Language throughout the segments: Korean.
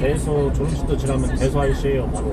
대소 조금씩 더 지나면 대소 아이씨예요 바로.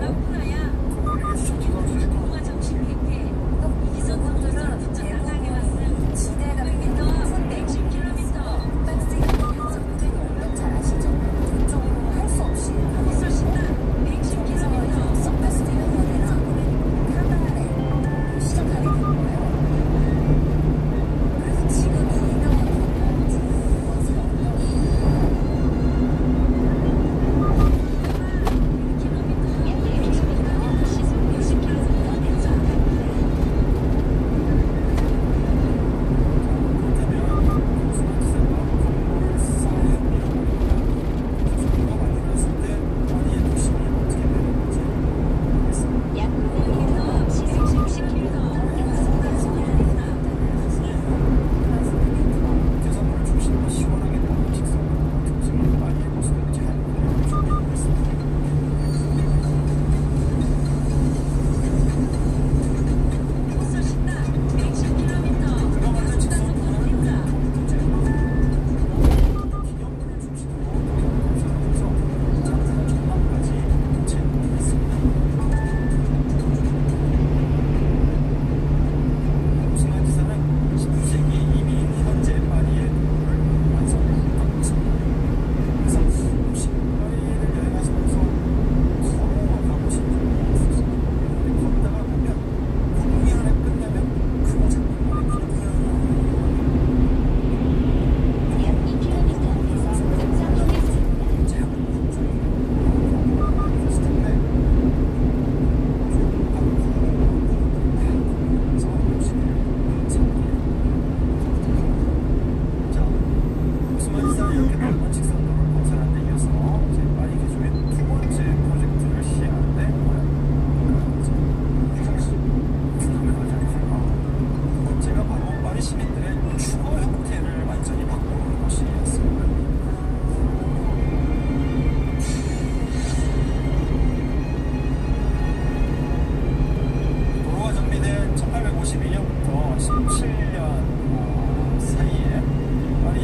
17년 사이에.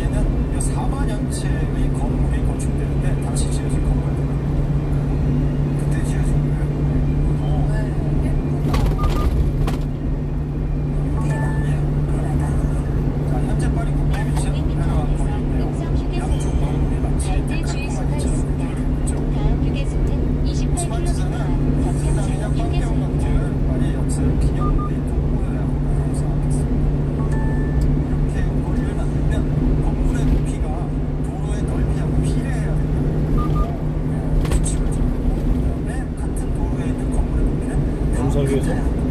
얘는 4만 연체의 거 여기